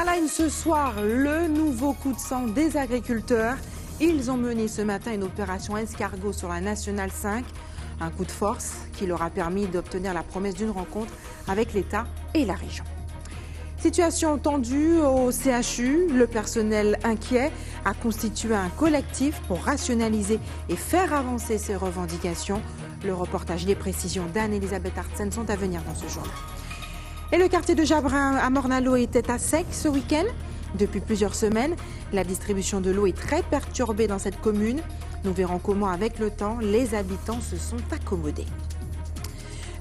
À la une ce soir, le nouveau coup de sang des agriculteurs. Ils ont mené ce matin une opération escargot sur la Nationale 5. Un coup de force qui leur a permis d'obtenir la promesse d'une rencontre avec l'État et la région. Situation tendue au CHU, le personnel inquiet a constitué un collectif pour rationaliser et faire avancer ses revendications. Le reportage et les précisions d'Anne-Elisabeth Artsen sont à venir dans ce journal. Et le quartier de Jabrin à Mornalo était à sec ce week-end. Depuis plusieurs semaines, la distribution de l'eau est très perturbée dans cette commune. Nous verrons comment, avec le temps, les habitants se sont accommodés.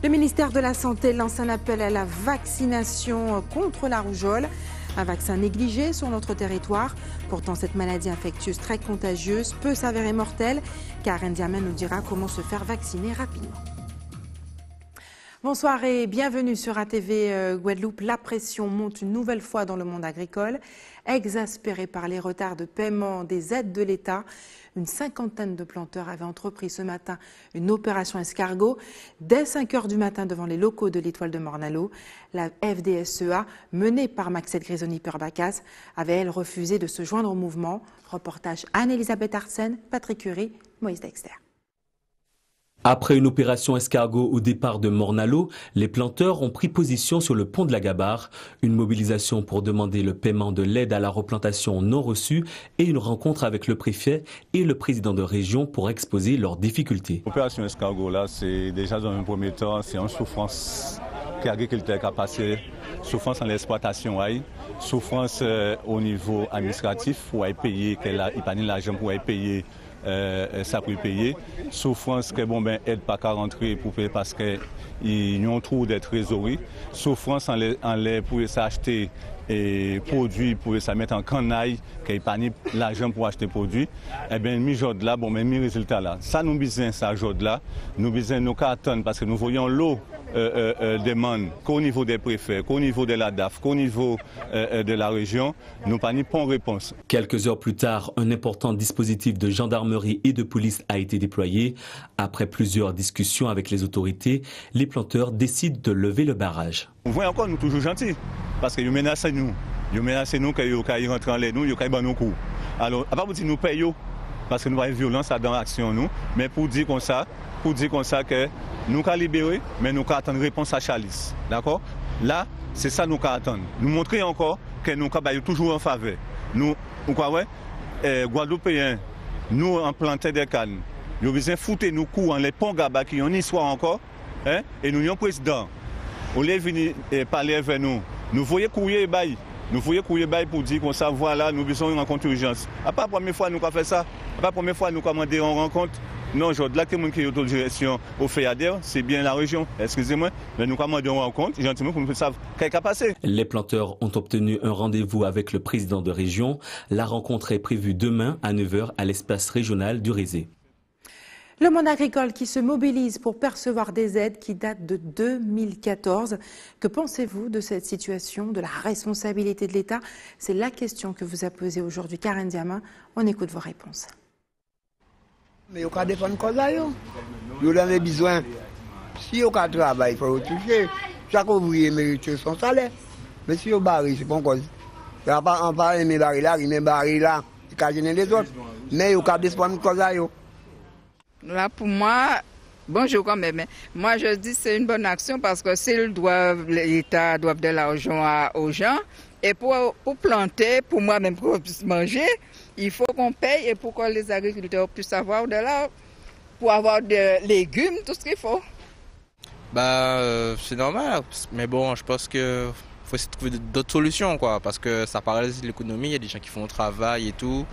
Le ministère de la Santé lance un appel à la vaccination contre la rougeole. Un vaccin négligé sur notre territoire. Pourtant, cette maladie infectieuse très contagieuse peut s'avérer mortelle. Karen Diamant nous dira comment se faire vacciner rapidement. Bonsoir et bienvenue sur ATV euh, Guadeloupe. La pression monte une nouvelle fois dans le monde agricole. Exaspéré par les retards de paiement des aides de l'État, une cinquantaine de planteurs avaient entrepris ce matin une opération escargot dès 5 heures du matin devant les locaux de l'Étoile de Mornalo. La FDSEA, menée par Maxette Grisoni-Perbacas, avait elle refusé de se joindre au mouvement. Reportage Anne-Elisabeth Arsène, Patrick Curie, Moïse Dexter. Après une opération escargot au départ de Mornalo, les planteurs ont pris position sur le pont de la Gabarre, une mobilisation pour demander le paiement de l'aide à la replantation non reçue et une rencontre avec le préfet et le président de région pour exposer leurs difficultés. L'opération escargot là, c'est déjà dans un premier temps, c'est une souffrance que l'agriculteur a passé, souffrance en l'exploitation, souffrance euh, au niveau administratif, pour payer, qu'il a pas l'argent pour payer euh, ça peut payer. Souffrance que bon ben aide pas qu'à rentrer pour payer parce qu'ils ont trop de trésorerie. Souffrance en l'air pour s'acheter et produits pour mettre en canaille, qu'il pas l'argent pour acheter produits. Eh bien, mi jour là, bon, mais mi résultat là. Ça nous besoin ça jour là. Nous besoin nos cartons parce que nous voyons l'eau euh, euh, euh, demande qu'au niveau des préfets, qu'au niveau de la DAF, qu'au niveau de la région, nous pas pas réponse. Quelques heures plus tard, un important dispositif de gendarmerie et de police a été déployé. Après plusieurs discussions avec les autorités, les planteurs décident de lever le barrage. On voit encore nous toujours gentils parce qu'ils menacent nous. Ils menacent nous qu'ils rentrent en l'air, nous, ils nos coups. Alors, à part nous payons, parce que nous avons violence dans l'action, nous, mais pour dire comme ça, pour dire comme ça que nous avons libéré, mais nous avons une réponse à Chalice. D'accord? Là, c'est ça nous attendons. Nous montrer encore que nous avons toujours en faveur. Nous, ouais, eh, Guadeloupéens, nous implanter des cannes. Nous avons foutre nous coups en les ponts gaba qui une histoire encore, hein, et nous avons président. Au lieu venir eh, parler avec nous, nous voyons courir bail. Nous voyons courir bail pour dire qu'on ça, voilà, nous besoin une rencontre urgence. Pas la première fois nous avons fait ça. Pas la première fois nous avons demandé une rencontre. Non, je là que qui est autogestion au FEADER, c'est bien la région. Excusez-moi, mais nous avons demandé une rencontre, gentiment, pour nous savoir qu'est-ce qui a passé. Les planteurs ont obtenu un rendez-vous avec le président de région. La rencontre est prévue demain à 9h à l'espace régional du Rézé. Le monde agricole qui se mobilise pour percevoir des aides qui datent de 2014. Que pensez-vous de cette situation, de la responsabilité de l'État? C'est la question que vous a posée aujourd'hui Karen Diamin. On écoute vos réponses. Mais il faut défendre cause. Vous avez besoin. Si vous avez travail, il faut toucher. Chaque ouvrier mérite son salaire. Mais si vous barrez, c'est pas cause. Il n'y a pas en parler, mais barré là, il met barré là. Il faut gêner les autres. Mais il faut défendre cause là. Pour moi, bonjour quand même. Hein. Moi, je dis que c'est une bonne action parce que s'ils doivent, l'État doit de l'argent aux gens, et pour, planter, pour moi-même, pour manger, il faut qu'on paye et pour que les agriculteurs puissent avoir de l'argent, pour avoir des légumes, tout ce qu'il faut. Bah, euh, c'est normal, mais bon, je pense que faut essayer de trouver d'autres solutions, quoi, parce que ça paralyse l'économie, il y a des gens qui font le travail et tout,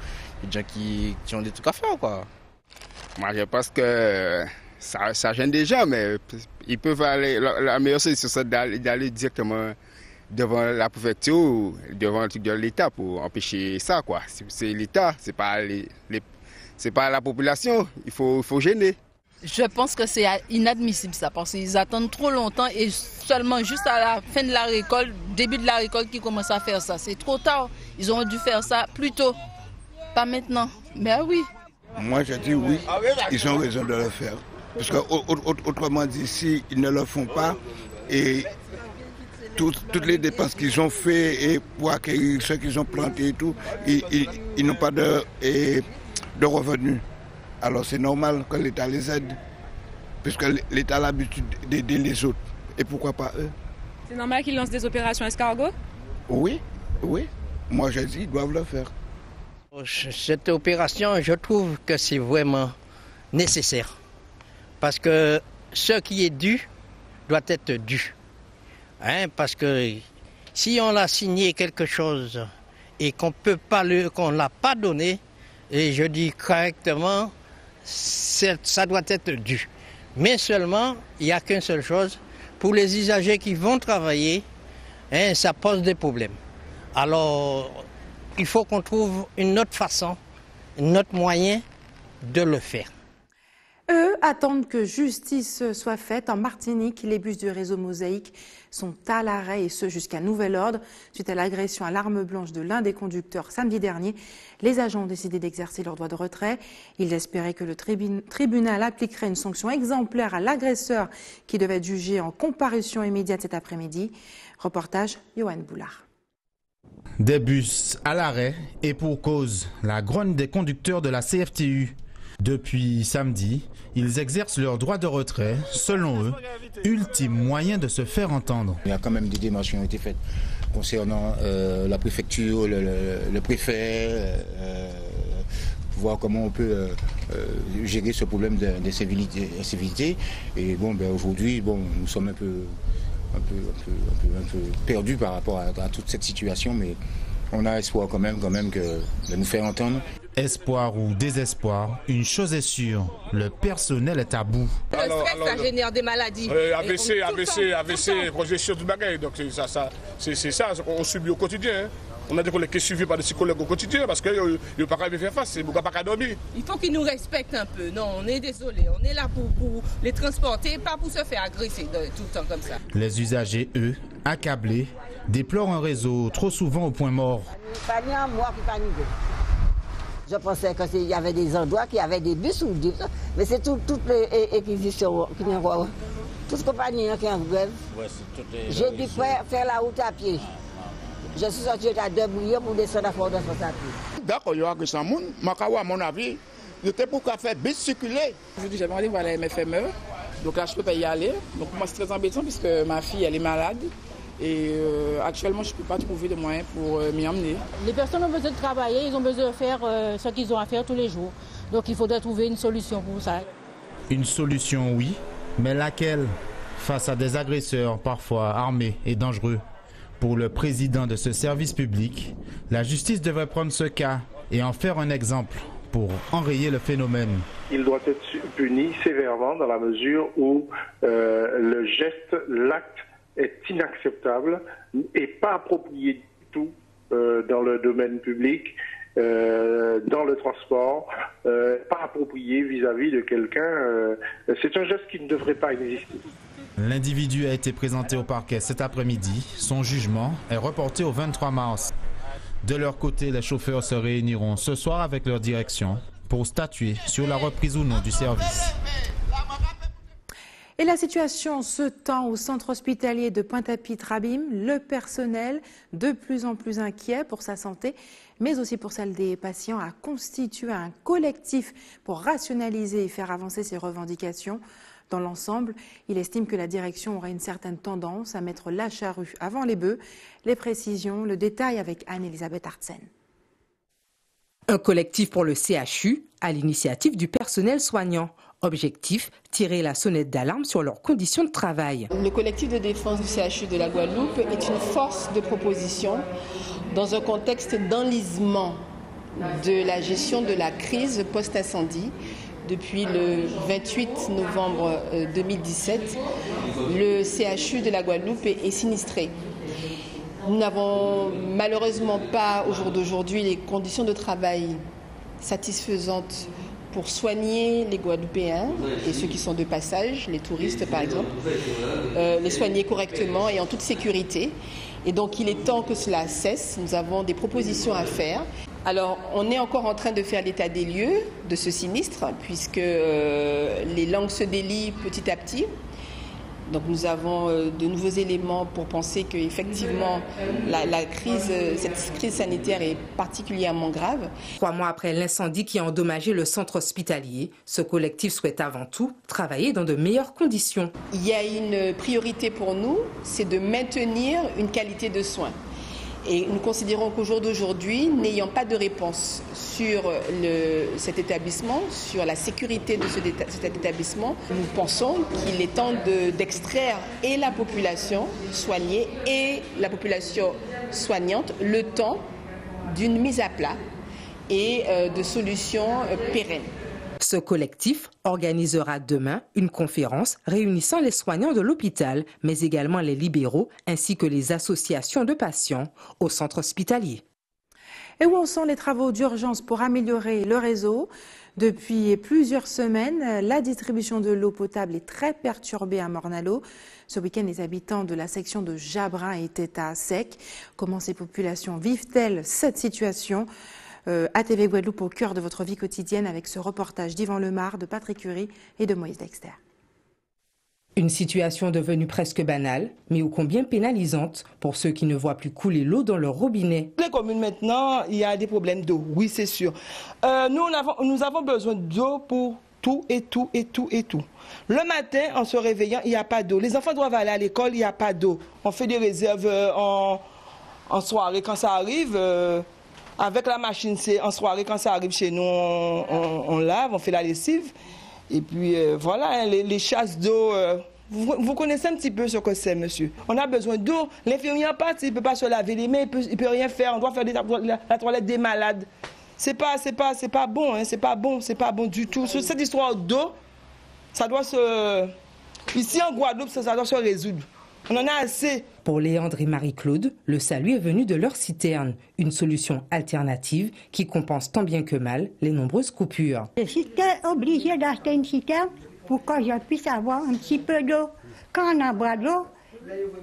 il y a des gens qui, qui ont des trucs à faire, quoi. Moi, je pense que ça, ça gêne des gens, mais ils peuvent aller. La, meilleure solution, c'est d'aller directement devant la préfecture, devant de l'État pour empêcher ça. C'est l'État, c'est pas les, pas la population. Il faut, faut gêner. Je pense que c'est inadmissible ça, parce qu'ils attendent trop longtemps et seulement juste à la fin de la récolte, début de la récolte, qu'ils commencent à faire ça. C'est trop tard. Ils ont dû faire ça plus tôt, pas maintenant. Mais ah oui. Moi, je dis oui, ils ont raison de le faire. Parce que, autrement dit, s'ils ne le font pas, et toutes les dépenses qu'ils ont fait et pour accueillir ceux qu'ils ont plantés et tout, ils, n'ont pas de, de revenus. Alors c'est normal que l'État les aide, puisque l'État a l'habitude d'aider les autres. Et pourquoi pas eux? C'est normal qu'ils lancent des opérations escargot Oui, oui. Moi je dis, ils doivent le faire. Cette opération, je trouve que c'est vraiment nécessaire. Parce que ce qui est dû doit être dû. Hein, parce que si on a signé quelque chose et qu'on peut pas le, qu'on l'a pas donné, et je dis correctement, ça doit être dû. Mais seulement, il n'y a qu'une seule chose, pour les usagers qui vont travailler, hein, ça pose des problèmes. Alors, il faut qu'on trouve une autre façon, un autre moyen de le faire. Eux attendent que justice soit faite. En Martinique, les bus du réseau Mosaïque sont à l'arrêt et ce jusqu'à nouvel ordre. Suite à l'agression à l'arme blanche de l'un des conducteurs samedi dernier, les agents ont décidé d'exercer leur droit de retrait. Ils espéraient que le tribunal appliquerait une sanction exemplaire à l'agresseur qui devait être jugé en comparution immédiate cet après-midi. Reportage Johan Boulard. Des bus à l'arrêt et pour cause, la grogne des conducteurs de la CFTU. Depuis samedi, ils exercent leur droit de retrait, selon eux, ultime moyen de se faire entendre. Il y a quand même des démarches qui ont été faites concernant euh, la préfecture, le, préfet, euh, voir comment on peut euh, gérer ce problème d'incivilité. Et bon, ben, aujourd'hui, bon, nous sommes un peu, un peu, perdus par rapport à, à, toute cette situation, mais on a espoir quand même, quand même que, de nous faire entendre. Espoir ou désespoir, une chose est sûre, le personnel est à bout. Le stress, ça génère des maladies. ABC, ABC, ABC, projection du bagage. Donc ça, ça, c'est ça, on subit au quotidien. Hein. On a dit qu'on est suivi par des psychologues au quotidien parce qu'ils ne peuvent pas faire face, ils ne peuvent pas dormir. Il faut qu'ils nous respectent un peu. Non, on est désolé. On est là pour, pour, les transporter, pas pour se faire agresser tout le temps comme ça. Les usagers, eux, accablés, déplorent un réseau trop souvent au point mort. Je pensais qu'il y avait des endroits qui avaient des bus ou des... Mais c'est toutes les équisitions qui n'ont pas. Toutes les compagnies qui sont en grève. J'ai dû faire la route à pied. Je suis sorti à deux bouillons pour descendre à Fort-de-France. D'accord, il y a que ça, à mon avis, j'étais pour faire bus circuler. Aujourd'hui, j'avais rendez-vous à la MFME. Donc là, je ne peux pas y aller. Donc pour moi, c'est très embêtant puisque ma fille, elle est malade. Et euh, actuellement, je ne peux pas trouver de moyens pour euh, m'y emmener. Les personnes ont besoin de travailler, ils ont besoin de faire euh, ce qu'ils ont à faire tous les jours. Donc il faudrait trouver une solution pour ça. Une solution, oui, mais laquelle? Face à des agresseurs parfois armés et dangereux. Pour le président de ce service public, la justice devrait prendre ce cas et en faire un exemple pour enrayer le phénomène. Il doit être puni sévèrement dans la mesure où le geste, l'acte est inacceptable et pas approprié du tout euh, dans le domaine public, euh, dans le transport, euh, pas approprié vis-à-vis de quelqu'un. c'est un geste qui ne devrait pas exister. L'individu a été présenté au parquet cet après-midi. Son jugement est reporté au 23 mars. De leur côté, les chauffeurs se réuniront ce soir avec leur direction pour statuer sur la reprise ou non du service. Et la situation se tend au centre hospitalier de Pointe-à-Pitre-Abîme. Le personnel, de plus en plus inquiet pour sa santé, mais aussi pour celle des patients, a constitué un collectif pour rationaliser et faire avancer ses revendications. Dans l'ensemble, il estime que la direction aura une certaine tendance à mettre la charrue avant les bœufs. Les précisions, le détail avec Anne-Elisabeth Artsen. Un collectif pour le CHU à l'initiative du personnel soignant. Objectif, tirer la sonnette d'alarme sur leurs conditions de travail. Le collectif de défense du CHU de la Guadeloupe est une force de proposition dans un contexte d'enlisement de la gestion de la crise post-incendie. Depuis le 28 novembre 2017, euh, le CHU de la Guadeloupe est sinistré. Nous n'avons malheureusement pas au jour d'aujourd'hui les conditions de travail satisfaisantes pour soigner les Guadeloupéens et ceux qui sont de passage, les touristes par exemple, euh, les soigner correctement et en toute sécurité. Et donc il est temps que cela cesse. Nous avons des propositions à faire. Alors on est encore en train de faire l'état des lieux de ce sinistre, puisque euh, les langues se délient petit à petit. Donc nous avons euh, de nouveaux éléments pour penser qu'effectivement la, la crise, cette crise sanitaire est particulièrement grave. Trois mois après l'incendie qui a endommagé le centre hospitalier, ce collectif souhaite avant tout travailler dans de meilleures conditions. Il y a une priorité pour nous, c'est de maintenir une qualité de soins. Et nous considérons qu'au jour d'aujourd'hui, n'ayant pas de réponse sur cet établissement, sur la sécurité de ce, cet établissement, nous pensons qu'il est temps d'extraire et la population soignée et la population soignante le temps d'une mise à plat et euh, de solutions euh, pérennes. Ce collectif organisera demain une conférence réunissant les soignants de l'hôpital, mais également les libéraux ainsi que les associations de patients au centre hospitalier. Et où en sont les travaux d'urgence pour améliorer le réseau? Depuis plusieurs semaines, la distribution de l'eau potable est très perturbée à Mornalo. Ce week-end, les habitants de la section de Jabrin étaient à sec. Comment ces populations vivent-elles cette situation? ATV Guadeloupe au cœur de votre vie quotidienne avec ce reportage d'Yvan Lemar, de Patrick Curie et de Moïse Dexter. Une situation devenue presque banale, mais ô combien pénalisante pour ceux qui ne voient plus couler l'eau dans leur robinet. Les communes maintenant, il y a des problèmes d'eau, oui c'est sûr. Euh, nous, avons, nous avons besoin d'eau pour tout et tout et tout et tout. Le matin, en se réveillant, il n'y a pas d'eau. Les enfants doivent aller à l'école, il n'y a pas d'eau. On fait des réserves euh, en, en soirée quand ça arrive. Euh, avec la machine, c'est en soirée, quand ça arrive chez nous, on, lave, on fait la lessive. Et puis euh, voilà, hein, les, chasses d'eau. Euh, vous, connaissez un petit peu ce que c'est, monsieur. On a besoin d'eau. L'infirmier passe, il ne peut pas se laver les mains, il ne peut, rien faire. On doit faire la, toilette des malades. C'est pas, pas, pas bon, hein, c'est pas bon, c'est pas bon du tout. Cette histoire d'eau, ça doit se. Ici en Guadeloupe, ça doit se résoudre. On en a assez. Pour Léandre et Marie-Claude, le salut est venu de leur citerne, une solution alternative qui compense tant bien que mal les nombreuses coupures. Je suis obligé d'acheter une citerne pour que je puisse avoir un petit peu d'eau. Quand on a bois d'eau,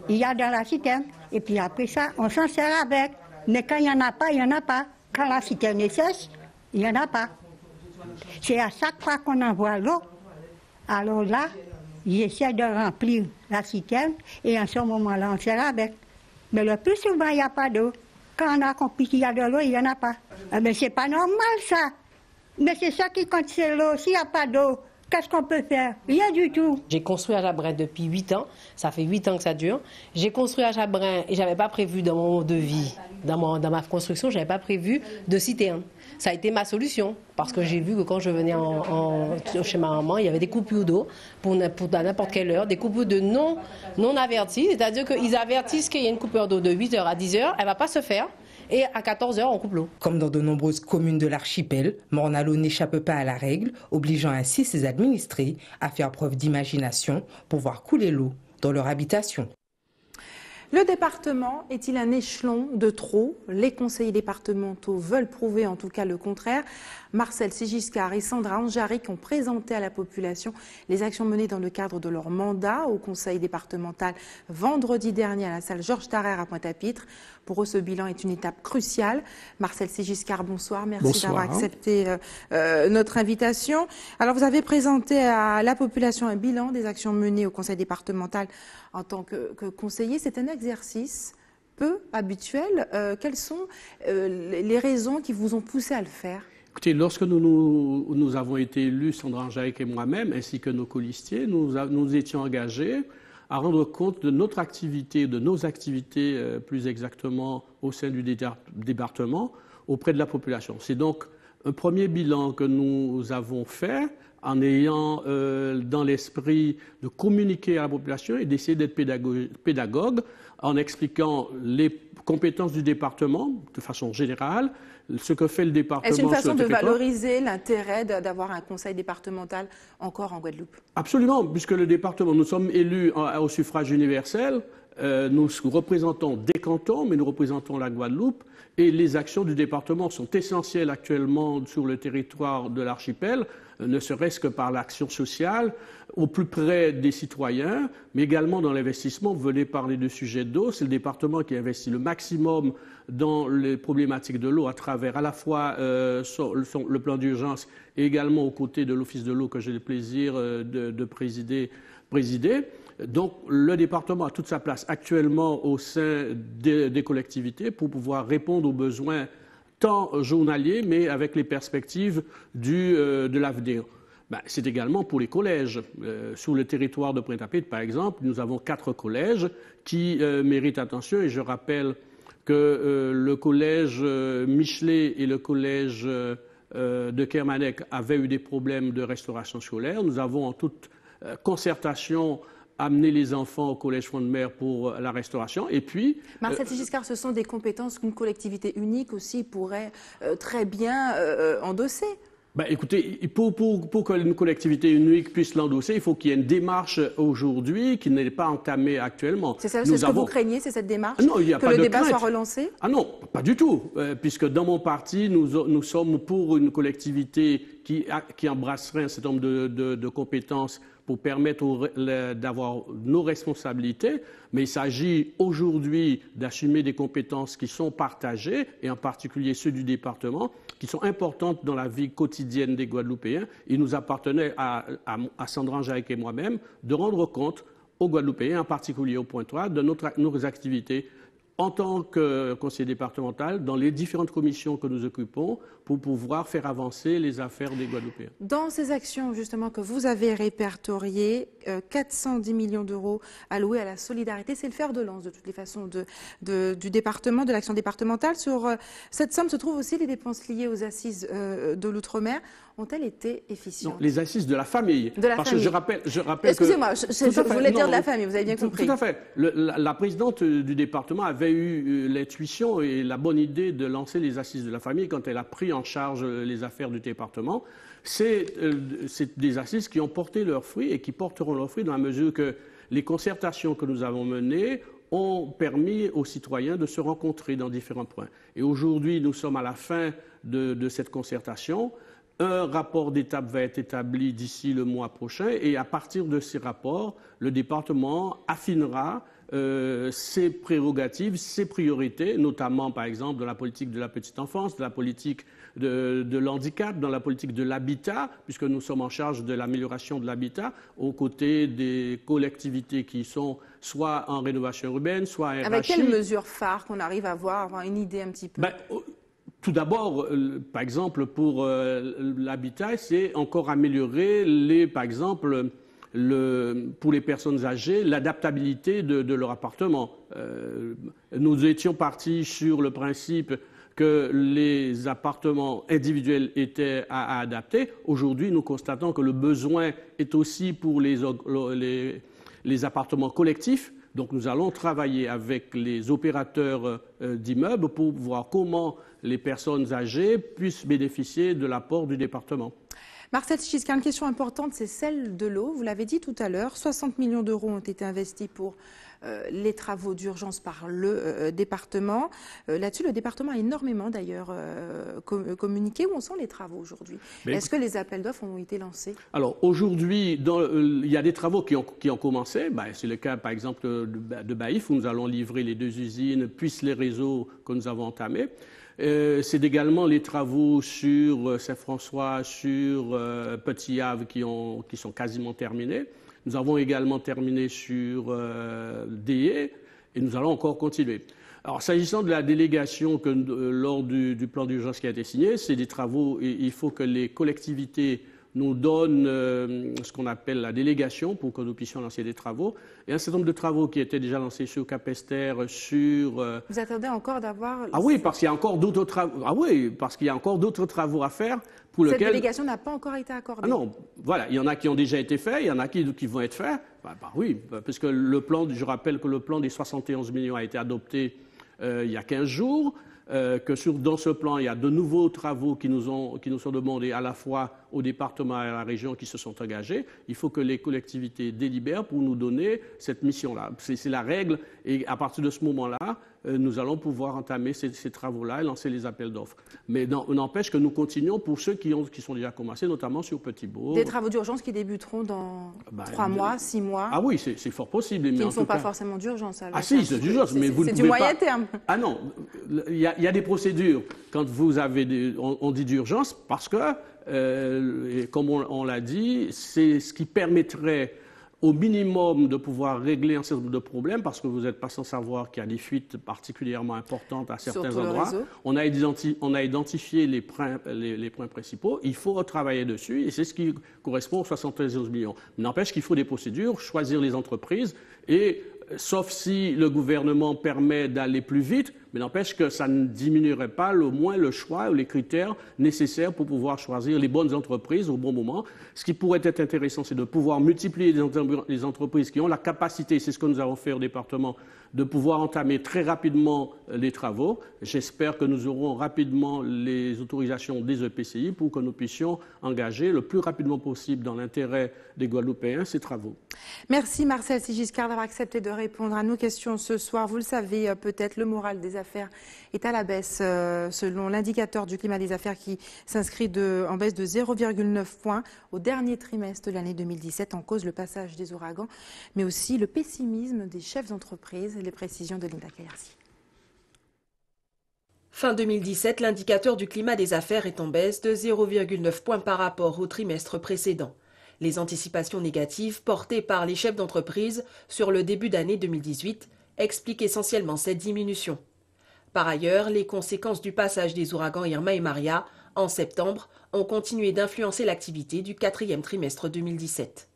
il y a dans la citerne. Et puis après ça, on s'en sert avec. Mais quand il n'y en a pas, il n'y en a pas. Quand la citerne est sèche, il n'y en a pas. C'est à chaque fois qu'on envoie l'eau. Alors là, j'essaie de remplir la citerne et en ce moment-là, on sert avec. Mais le plus souvent, il n'y a pas d'eau. Quand on a compris qu'il y a de l'eau, il n'y en a pas. Mais eh ben, c'est pas normal, ça. Mais c'est ça qui compte, c'est l'eau. S'il n'y a pas d'eau, qu'est-ce qu'on peut faire? Rien du tout. J'ai construit à Jabrin depuis 8 ans. Ça fait 8 ans que ça dure. J'ai construit à Jabrin et je n'avais pas prévu dans mon devis, dans, dans ma construction, je n'avais pas prévu de citerne ça a été ma solution. Parce que j'ai vu que quand je venais en, chez ma maman, il y avait des coupures d'eau pour, à n'importe quelle heure, des coupures de non, non. C'est-à-dire qu'ils avertissent qu'il y a une coupure d'eau de 8h à 10h, elle va pas se faire. Et à 14h, on coupe l'eau. Comme dans de nombreuses communes de l'archipel, Mornalo n'échappe pas à la règle, obligeant ainsi ses administrés à faire preuve d'imagination pour voir couler l'eau dans leur habitation. Le département est-il un échelon de trop? Les conseillers départementaux veulent prouver en tout cas le contraire. Marcel Sigiscar et Sandra Anjaric ont présenté à la population les actions menées dans le cadre de leur mandat au conseil départemental vendredi dernier à la salle Georges Tarrer à Pointe-à-Pitre. Pour eux, ce bilan est une étape cruciale. Marcel Sigiscar, bonsoir. Merci d'avoir accepté euh, euh, notre invitation. Alors, vous avez présenté à la population un bilan des actions menées au conseil départemental en tant que, conseiller. C'est un exercice peu habituel. Euh, quelles sont les raisons qui vous ont poussé à le faire? Écoutez, lorsque nous, nous, avons été élus, Sandra Anjaïk et moi-même, ainsi que nos colistiers, nous, nous étions engagés à rendre compte de notre activité, de nos activités euh, plus exactement au sein du département auprès de la population. C'est donc un premier bilan que nous avons fait en ayant euh, dans l'esprit de communiquer à la population et d'essayer d'être pédagogue en expliquant les compétences du département de façon générale, ce que fait le département. Est-ce une façon de valoriser l'intérêt d'avoir un conseil départemental encore en Guadeloupe? Absolument, puisque le département, nous sommes élus au suffrage universel, euh, nous représentons des cantons, mais nous représentons la Guadeloupe, et les actions du département sont essentielles actuellement sur le territoire de l'archipel ne serait-ce que par l'action sociale, au plus près des citoyens, mais également dans l'investissement. Vous venez parler de sujet d'eau. C'est le département qui investit le maximum dans les problématiques de l'eau à travers à la fois euh, le plan d'urgence et également aux côtés de l'Office de l'eau que j'ai le plaisir euh, de, présider. Donc le département a toute sa place actuellement au sein des, collectivités pour pouvoir répondre aux besoins tant journaliers, mais avec les perspectives de l'avenir. Ben, c'est également pour les collèges. Euh, sur le territoire de Pointe-à-Pitre, par exemple, nous avons quatre collèges qui euh, méritent attention et je rappelle que euh, le collège Michelet et le collège de Kermadec avaient eu des problèmes de restauration scolaire. Nous avons en toute concertation amené les enfants au collège Front de Mer pour la restauration. Et puis. Marcel Giscard, ce sont des compétences qu'une collectivité unique aussi pourrait très bien endosser. Ben, écoutez, pour, pour, pour qu'une collectivité unique puisse l'endosser, il faut qu'il y ait une démarche aujourd'hui qui n'est pas entamée actuellement. C'est ça, c'est ce que vous craignez, c'est cette démarche non, il y a Que le débat soit relancé? Ah non, pas du tout. Euh, puisque dans mon parti, nous, nous sommes pour une collectivité qui, qui embrasserait un certain nombre de, de, de compétences pour permettre d'avoir nos responsabilités, mais il s'agit aujourd'hui d'assumer des compétences qui sont partagées, et en particulier ceux du département, qui sont importantes dans la vie quotidienne des Guadeloupéens. Il nous appartenait à, à, Sandra Jacques et moi-même de rendre compte aux Guadeloupéens, en particulier au point 3, de nos activités en tant que conseiller départemental dans les différentes commissions que nous occupons pour pouvoir faire avancer les affaires des Guadeloupéens. Dans ces actions justement que vous avez répertoriées, 410 euh, millions d'euros alloués à la solidarité, c'est le fer de lance de toutes les façons du département, de l'action départementale. Sur euh, cette somme se trouvent aussi les dépenses liées aux assises euh, de l'outre-mer. Ont-elles été efficientes Les assises de la famille. De la Parce famille. que je rappelle, je rappelle Excusez-moi, je, je, voulais dire de la famille, vous avez bien compris. Tout à fait. la, présidente du département avait eu l'intuition et la bonne idée de lancer les assises de la famille quand elle a pris en charge les affaires du département. C'est des assises qui ont porté leurs fruits et qui porteront leurs fruits dans la mesure que les concertations que nous avons menées ont permis aux citoyens de se rencontrer dans différents points. Et aujourd'hui, nous sommes à la fin de, cette concertation. Un rapport d'étape va être établi d'ici le mois prochain et à partir de ces rapports, le département affinera euh, ses prérogatives, ses priorités, notamment par exemple dans la politique de la petite enfance, de la politique de, de l'handicap, dans la politique de l'habitat, puisque nous sommes en charge de l'amélioration de l'habitat, aux côtés des collectivités qui sont soit en rénovation urbaine, soit en Avec quelles mesures phares qu'on arrive à voir, avoir une idée un petit peu? Ben, tout d'abord, euh, par exemple, pour euh, l'habitat, c'est encore améliorer les, par exemple, le, pour les personnes âgées, l'adaptabilité de, leur appartement. Euh, nous étions partis sur le principe que les appartements individuels étaient à, adapter. Aujourd'hui, nous constatons que le besoin est aussi pour les appartements collectifs. Donc nous allons travailler avec les opérateurs euh, d'immeubles pour voir comment les personnes âgées puissent bénéficier de l'apport du département. Marcel Chisca, une question importante, c'est celle de l'eau. Vous l'avez dit tout à l'heure, 60 millions d'euros ont été investis pour les travaux d'urgence par le euh, département. Euh, là-dessus, le département a énormément d'ailleurs communiqué. Où en sont les travaux aujourd'hui? Est-ce que les appels d'offres ont été lancés? Alors aujourd'hui, il y a des travaux qui ont, qui ont commencé. Ben, c'est le cas par exemple de, de Baïf où nous allons livrer les deux usines, puis les réseaux que nous avons entamés. c'est également les travaux sur Saint-François, sur Petit Havre qui, ont, qui sont quasiment terminés. Nous avons également terminé sur euh, DE et nous allons encore continuer. Alors, s'agissant de la délégation que, euh, lors du, du plan d'urgence qui a été signé, c'est des travaux, et il faut que les collectivités nous donne euh, ce qu'on appelle la délégation pour que nous puissions lancer des travaux. Et un certain nombre de travaux qui étaient déjà lancés sur Capester, sur... Euh, Vous attendez encore d'avoir... Ah oui, parce qu'il y a encore d'autres travaux. Ah oui, parce qu'il y a encore d'autres travaux à faire pour Cette délégation n'a pas encore été accordée. Ah non, voilà, il y en a qui ont déjà été faits, il y en a qui, qui vont être faits. Bah, bah oui, parce que le plan, je rappelle que le plan des 71 millions a été adopté euh, il y a 15 jours. Euh, que sur, dans ce plan, il y a de nouveaux travaux qui nous, ont, qui nous sont demandés à la fois au département et à la région qui se sont engagés. Il faut que les collectivités délibèrent pour nous donner cette mission-là. C'est la règle. Et à partir de ce moment-là, nous allons pouvoir entamer ces, travaux-là et lancer les appels d'offres. Mais n'empêche que nous continuons pour ceux qui, ont, qui sont déjà commencés, notamment sur Petit Beau. Des travaux d'urgence qui débuteront dans bah, trois mois, six mois. Ah oui, c'est fort possible. Qui ne sont pas forcément d'urgence. Ah si, c'est d'urgence, mais vous C'est du moyen terme. Ah non, il y, a, des procédures quand vous avez, on, dit d'urgence parce que, euh, comme on, on l'a dit, c'est ce qui permettrait au minimum de pouvoir régler un certain nombre de problèmes, parce que vous n'êtes pas sans savoir qu'il y a des fuites particulièrement importantes à certains endroits. On a, on a, identifié les points, les, points, principaux. Il faut travailler dessus, et c'est ce qui correspond aux 71 millions. N'empêche qu'il faut des procédures, choisir les entreprises, et sauf si le gouvernement permet d'aller plus vite, mais n'empêche que ça ne diminuerait pas au moins le choix ou les critères nécessaires pour pouvoir choisir les bonnes entreprises au bon moment. Ce qui pourrait être intéressant, c'est de pouvoir multiplier les entreprises qui ont la capacité, c'est ce que nous avons fait au département, de pouvoir entamer très rapidement euh, les travaux. J'espère que nous aurons rapidement les autorisations des EPCI pour que nous puissions engager le plus rapidement possible dans l'intérêt des Guadeloupéens ces travaux. Merci Marcel Sigiscard d'avoir accepté de répondre à nos questions ce soir. Vous le savez euh, peut-être, le moral des est à la baisse euh, selon l'indicateur du climat des affaires qui s'inscrit en baisse de 0,9 points au dernier trimestre de l'année 2017 en cause le passage des ouragans, mais aussi le pessimisme des chefs d'entreprise les précisions de Linda Kayersi. Fin 2017, l'indicateur du climat des affaires est en baisse de 0,9 points par rapport au trimestre précédent. Les anticipations négatives portées par les chefs d'entreprise sur le début d'année 2018 expliquent essentiellement cette diminution. Par ailleurs, les conséquences du passage des ouragans Irma et Maria en septembre ont continué d'influencer l'activité du quatrième trimestre 2017.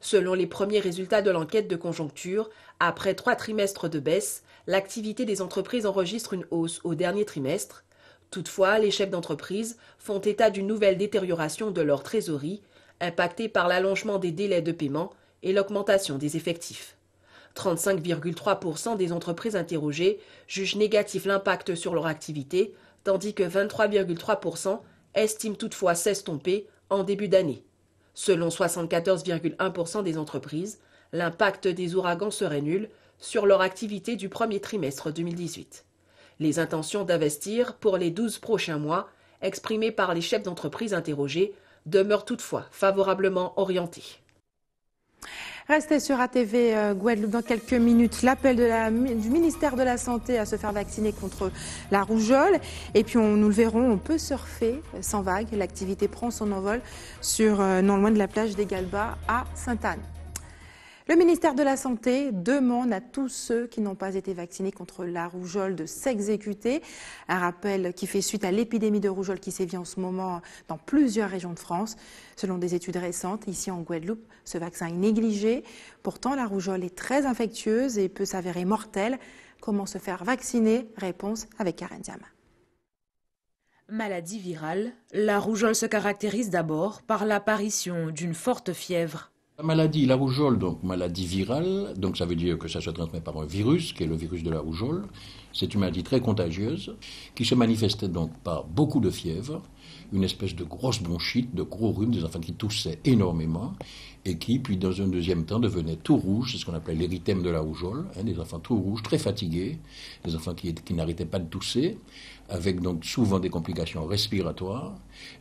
Selon les premiers résultats de l'enquête de conjoncture, après trois trimestres de baisse, l'activité des entreprises enregistre une hausse au dernier trimestre. Toutefois, les chefs d'entreprise font état d'une nouvelle détérioration de leur trésorerie, impactée par l'allongement des délais de paiement et l'augmentation des effectifs. 35,3% des entreprises interrogées jugent négatif l'impact sur leur activité, tandis que 23,3% estiment toutefois s'estomper en début d'année. Selon 74,1% des entreprises, l'impact des ouragans serait nul sur leur activité du premier trimestre 2018. Les intentions d'investir pour les 12 prochains mois, exprimées par les chefs d'entreprise interrogés, demeurent toutefois favorablement orientées. Restez sur ATV euh, Guadeloupe dans quelques minutes. L'appel du ministère de la Santé à se faire vacciner contre la rougeole. Et puis, nous le verrons, on peut surfer sans vague. L'activité prend son envol sur, euh, non loin de la plage des Galbas à Sainte-Anne. Le ministère de la Santé demande à tous ceux qui n'ont pas été vaccinés contre la rougeole de s'exécuter. Un rappel qui fait suite à l'épidémie de rougeole qui sévit en ce moment dans plusieurs régions de France. Selon des études récentes, ici en Guadeloupe, ce vaccin est négligé. Pourtant, la rougeole est très infectieuse et peut s'avérer mortelle. Comment se faire vacciner? Réponse avec Karen Diama. Maladie virale, la rougeole se caractérise d'abord par l'apparition d'une forte fièvre la maladie, la rougeole, donc maladie virale, donc ça veut dire que ça se transmet par un virus, qui est le virus de la rougeole. C'est une maladie très contagieuse, qui se manifeste donc par beaucoup de fièvre, une espèce de grosse bronchite, de gros rhume, des enfants qui toussaient énormément, et qui, puis dans un deuxième temps, devenaient tout rouges, c'est ce qu'on appelle l'érythème de la rougeole, hein, des enfants tout rouges, très fatigués, des enfants qui, qui n'arrêtaient pas de tousser, avec donc souvent des complications respiratoires.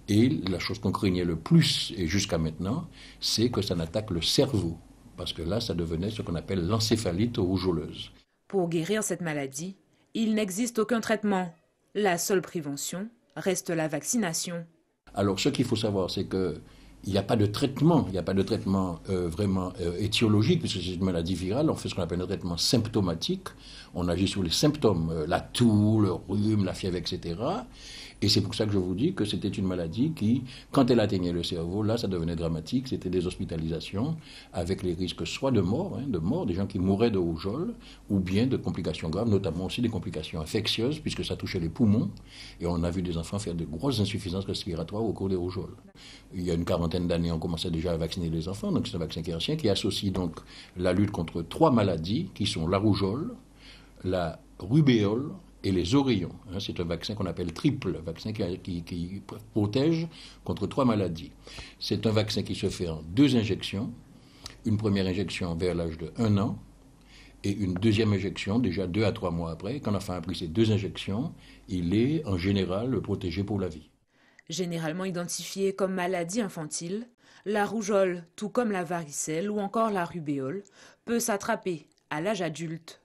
Et la chose qu'on craignait le plus, et jusqu'à maintenant, c'est que ça n'attaque le cerveau, parce que là, ça devenait ce qu'on appelle l'encéphalite rougeoleuse. Pour guérir cette maladie, il n'existe aucun traitement. La seule prévention reste la vaccination. Alors, ce qu'il faut savoir, c'est que il n'y a pas de traitement, il n'y a pas de traitement euh, vraiment euh, étiologique, puisque c'est une maladie virale. On fait ce qu'on appelle un traitement symptomatique. On agit sur les symptômes, euh, la toux, le rhume, la fièvre, etc. Et c'est pour ça que je vous dis que c'était une maladie qui, quand elle atteignait le cerveau, là, ça devenait dramatique. C'était des hospitalisations avec les risques soit de mort, hein, de mort, des gens qui mouraient de rougeole, ou bien de complications graves, notamment aussi des complications infectieuses, puisque ça touchait les poumons. Et on a vu des enfants faire de grosses insuffisances respiratoires au cours des rougeoles. Il y a une quarantaine d'années, on commençait déjà à vacciner les enfants. Donc c'est un vaccin qui associe donc la lutte contre trois maladies, qui sont la rougeole, la rubéole et les oreillons. Hein, c'est un vaccin qu'on appelle triple, vaccin qui, protège contre trois maladies. C'est un vaccin qui se fait en deux injections. Une première injection vers l'âge de 1 an et une deuxième injection déjà deux à trois mois après. Quand l'enfant a pris ces deux injections, il est en général protégé pour la vie. Généralement identifiée comme maladie infantile, la rougeole, tout comme la varicelle ou encore la rubéole, peut s'attraper à l'âge adulte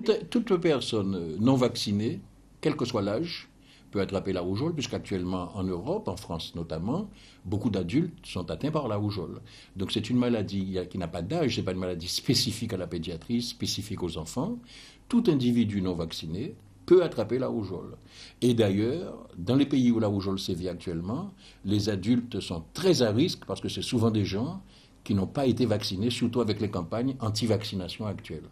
toute, personne non vaccinée, quel que soit l'âge, peut attraper la rougeole, puisqu'actuellement en Europe, en France notamment, beaucoup d'adultes sont atteints par la rougeole. Donc c'est une maladie qui n'a pas d'âge, c'est pas une maladie spécifique à la pédiatrie, spécifique aux enfants. Tout individu non vacciné peut attraper la rougeole. Et d'ailleurs, dans les pays où la rougeole sévit actuellement, les adultes sont très à risque parce que c'est souvent des gens qui n'ont pas été vaccinés, surtout avec les campagnes anti-vaccination actuelles.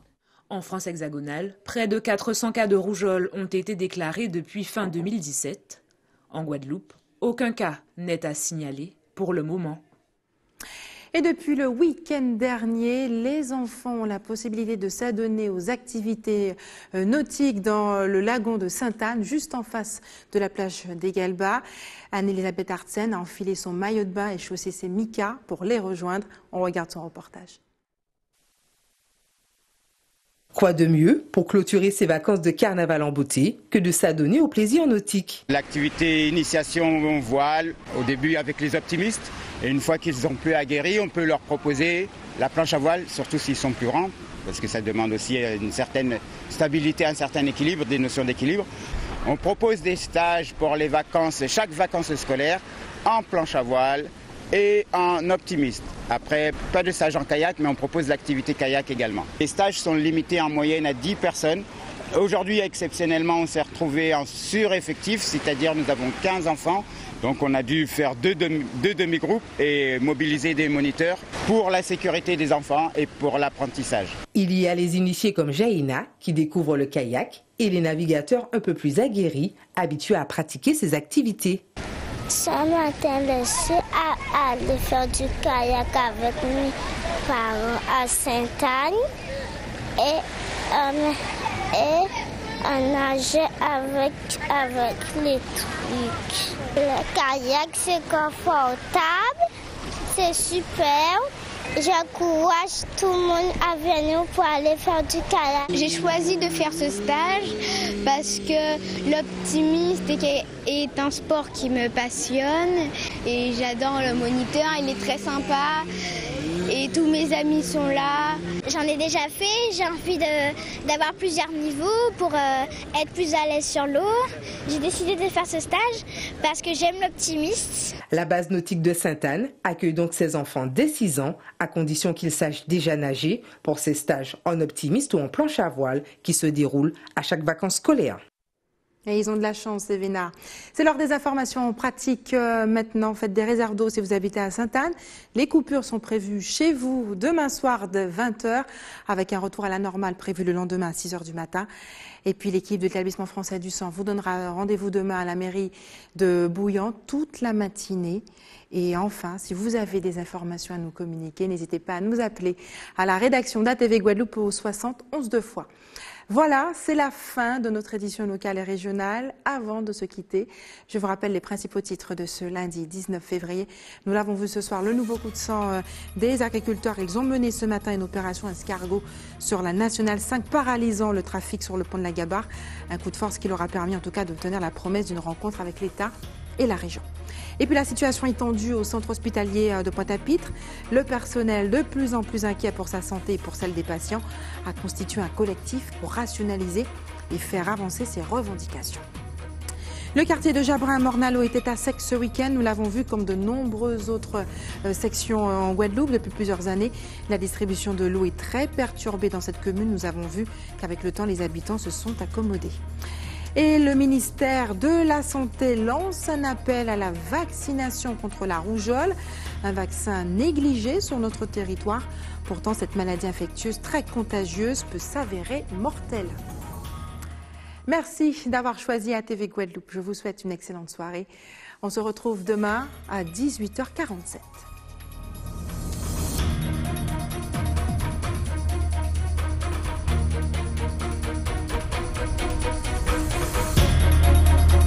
En France hexagonale, près de 400 cas de rougeole ont été déclarés depuis fin 2017. En Guadeloupe, aucun cas n'est à signaler pour le moment. Et depuis le week-end dernier, les enfants ont la possibilité de s'adonner aux activités euh, nautiques dans le lagon de Sainte-Anne, juste en face de la plage des Galbas. Anne-Elisabeth Artsen a enfilé son maillot de bain et chaussé ses micas pour les rejoindre. On regarde son reportage. Quoi de mieux pour clôturer ses vacances de carnaval en beauté que de s'adonner au plaisir nautique? L'activité initiation voile, au début avec les optimistes, et une fois qu'ils ont peu aguerri, on peut leur proposer la planche à voile, surtout s'ils sont plus grands, parce que ça demande aussi une certaine stabilité, un certain équilibre, des notions d'équilibre. On propose des stages pour les vacances, chaque vacances scolaire, en planche à voile et en optimiste. Après, pas de stage en kayak, mais on propose l'activité kayak également. Les stages sont limités en moyenne à 10 personnes. Aujourd'hui, exceptionnellement, on s'est retrouvé en sureffectif, c'est-à-dire nous avons 15 enfants. Donc on a dû faire deux, demi-groupes et mobiliser des moniteurs pour la sécurité des enfants et pour l'apprentissage. Il y a les initiés comme Jaina qui découvrent le kayak et les navigateurs un peu plus aguerris, habitués à pratiquer ces activités. Ça m'intéressait à aller faire du kayak avec mes parents à Sainte-Anne et, euh, et nager avec, avec les trucs. Le kayak, c'est confortable, c'est super. J'encourage tout le monde à venir pour aller faire du kayak. J'ai choisi de faire ce stage parce que l'optimiste est un sport qui me passionne et j'adore le moniteur, il est très sympa et tous mes amis sont là. J'en ai déjà fait, j'ai envie d'avoir plusieurs niveaux pour euh, être plus à l'aise sur l'eau. J'ai décidé de faire ce stage parce que j'aime l'optimiste. La base nautique de Sainte-Anne accueille donc ses enfants dès 6 ans, à condition qu'ils sachent déjà nager pour ces stages en optimiste ou en planche à voile qui se déroulent à chaque vacances scolaires. Et ils ont de la chance, ces vénards. C'est l'heure des informations pratiques euh, maintenant. Faites des réserves d'eau si vous habitez à Sainte-Anne. Les coupures sont prévues chez vous demain soir de 20h avec un retour à la normale prévu le lendemain à 6h du matin. Et puis l'équipe de l'établissement français du sang vous donnera rendez-vous demain à la mairie de Bouillant toute la matinée. Et enfin, si vous avez des informations à nous communiquer, n'hésitez pas à nous appeler à la rédaction d'ATV Guadeloupe au 60 11 deux fois. Voilà, c'est la fin de notre édition locale et régionale. Avant de se quitter, je vous rappelle les principaux titres de ce lundi 19 février. Nous l'avons vu ce soir, le nouveau coup de sang euh, des agriculteurs. Ils ont mené ce matin une opération escargot sur la nationale 5, paralysant le trafic sur le pont de la Gabarre. Un coup de force qui leur a permis en tout cas d'obtenir la promesse d'une rencontre avec l'État et la région. Et puis la situation est tendue au centre hospitalier euh, de Pointe-à-Pitre. Le personnel, de plus en plus inquiet pour sa santé et pour celle des patients, a constitué un collectif pour rationaliser et faire avancer ses revendications. Le quartier de Jabrin Mornalo était à sec ce week-end. Nous l'avons vu comme de nombreuses autres euh, sections euh, en Guadeloupe depuis plusieurs années. La distribution de l'eau est très perturbée dans cette commune. Nous avons vu qu'avec le temps, les habitants se sont accommodés. Et le ministère de la Santé lance un appel à la vaccination contre la rougeole, un vaccin négligé sur notre territoire. Pourtant, cette maladie infectieuse très contagieuse peut s'avérer mortelle. Merci d'avoir choisi ATV Guadeloupe. Je vous souhaite une excellente soirée. On se retrouve demain à 18h47.